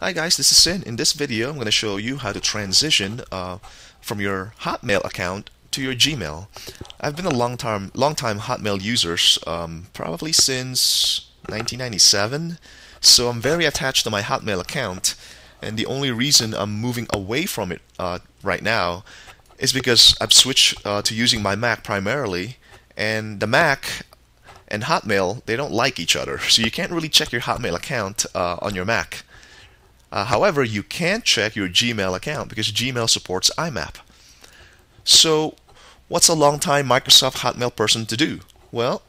Hi guys, this is Sin. In this video, I'm going to show you how to transition uh, from your Hotmail account to your Gmail. I've been a long time, long time Hotmail user, um, probably since 1997. So I'm very attached to my Hotmail account, and the only reason I'm moving away from it uh, right now is because I've switched uh, to using my Mac primarily, and the Mac and Hotmail they don't like each other, so you can't really check your Hotmail account uh, on your Mac. Uh, however, you can check your Gmail account because Gmail supports IMAP. So, what's a long-time Microsoft Hotmail person to do? Well,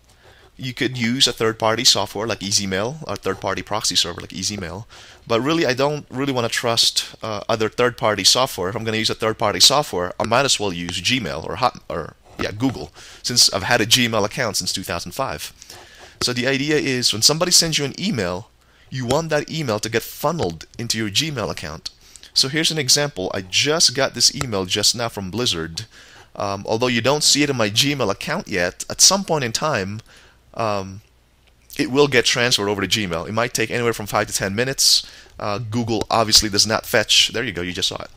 you could use a third-party software like EasyMail, or third-party proxy server like EasyMail. But really, I don't really want to trust uh, other third-party software. If I'm going to use a third-party software, I might as well use Gmail or Hot or yeah Google, since I've had a Gmail account since 2005. So the idea is when somebody sends you an email, you want that email to get funneled into your Gmail account. So here's an example. I just got this email just now from Blizzard. Um, although you don't see it in my Gmail account yet, at some point in time, um, it will get transferred over to Gmail. It might take anywhere from 5 to 10 minutes. Uh, Google obviously does not fetch, there you go, you just saw it.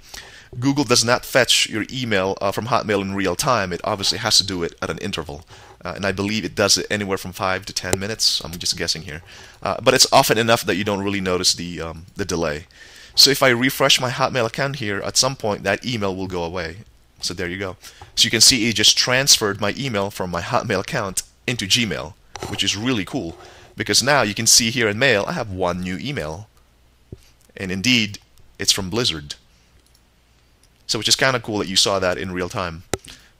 Google does not fetch your email uh, from Hotmail in real time. It obviously has to do it at an interval. Uh, and I believe it does it anywhere from 5 to 10 minutes. I'm just guessing here. Uh, but it's often enough that you don't really notice the, um, the delay. So if I refresh my Hotmail account here, at some point that email will go away. So there you go. So you can see it just transferred my email from my Hotmail account into Gmail, which is really cool because now you can see here in Mail I have one new email. And indeed, it's from Blizzard. So which is kind of cool that you saw that in real time.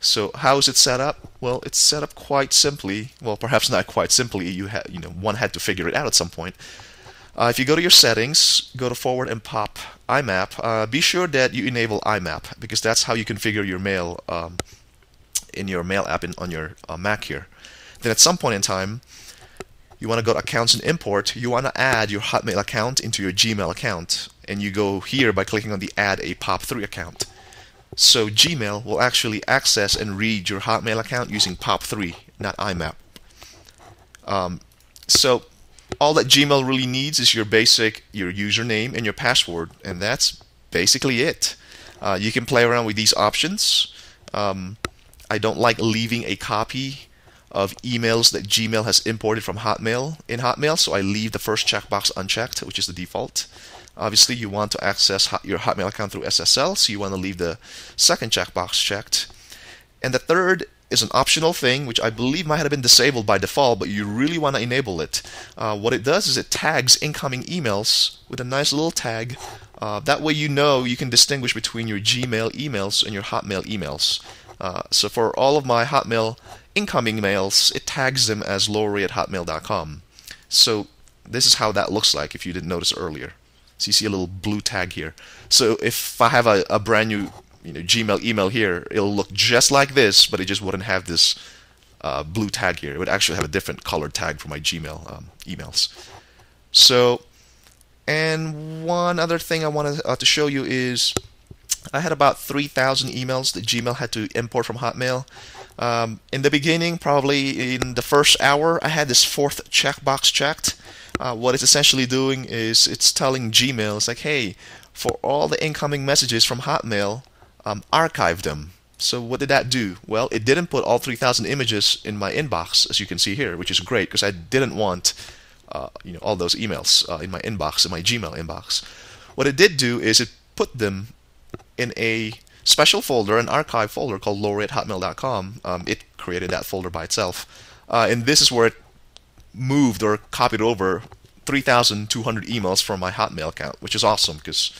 So how is it set up? Well, it's set up quite simply. Well, perhaps not quite simply. You you know, one had to figure it out at some point. Uh, if you go to your settings, go to forward and pop IMAP. Uh, be sure that you enable IMAP because that's how you configure your mail um, in your mail app in, on your uh, Mac here. Then at some point in time, you want to go to accounts and import. You want to add your Hotmail account into your Gmail account, and you go here by clicking on the Add a POP3 account. So Gmail will actually access and read your Hotmail account using POP3, not IMAP. Um, so all that Gmail really needs is your basic, your username and your password, and that's basically it. Uh, you can play around with these options. Um, I don't like leaving a copy of emails that Gmail has imported from Hotmail in Hotmail, so I leave the first checkbox unchecked, which is the default. Obviously, you want to access your Hotmail account through SSL, so you want to leave the second checkbox checked. And the third is an optional thing, which I believe might have been disabled by default, but you really want to enable it. Uh, what it does is it tags incoming emails with a nice little tag. Uh, that way you know you can distinguish between your Gmail emails and your Hotmail emails. Uh, so for all of my Hotmail incoming mails, it tags them as Louiery at hotmail.com. So this is how that looks like if you didn't notice earlier. So you see a little blue tag here. So if I have a, a brand new you know, Gmail email here, it'll look just like this, but it just wouldn't have this uh, blue tag here. It would actually have a different colored tag for my Gmail um, emails. So, and one other thing I wanted uh, to show you is I had about 3,000 emails that Gmail had to import from Hotmail. Um, in the beginning, probably in the first hour, I had this fourth checkbox checked uh, what it's essentially doing is it's telling Gmail, it's like, hey, for all the incoming messages from Hotmail, um, archive them. So what did that do? Well, it didn't put all 3,000 images in my inbox, as you can see here, which is great because I didn't want uh, you know all those emails uh, in my inbox, in my Gmail inbox. What it did do is it put them in a special folder, an archive folder called louiery@hotmail.com. Um, it created that folder by itself, uh, and this is where it moved or copied over 3,200 emails from my Hotmail account, which is awesome because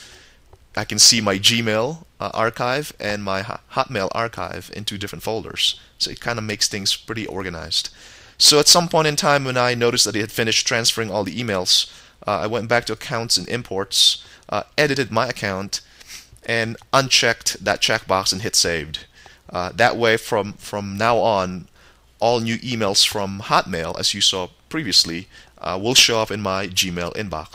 I can see my Gmail uh, archive and my Hotmail archive in two different folders. So it kind of makes things pretty organized. So at some point in time when I noticed that it had finished transferring all the emails, uh, I went back to accounts and imports, uh, edited my account, and unchecked that checkbox and hit saved. Uh, that way, from, from now on, all new emails from Hotmail, as you saw previously uh, will show up in my Gmail inbox.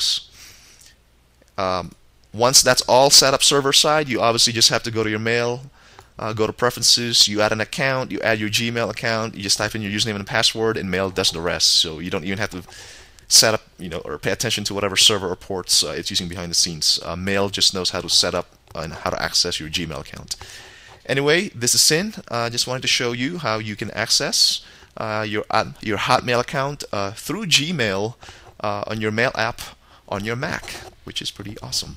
Um, once that's all set up server side, you obviously just have to go to your mail, uh, go to preferences, you add an account, you add your Gmail account, you just type in your username and password, and mail does the rest. So you don't even have to set up, you know, or pay attention to whatever server or ports uh, it's using behind the scenes. Uh, mail just knows how to set up and how to access your Gmail account. Anyway, this is Sin. Uh, I just wanted to show you how you can access uh, your your Hotmail account uh, through Gmail uh, on your Mail app on your Mac, which is pretty awesome.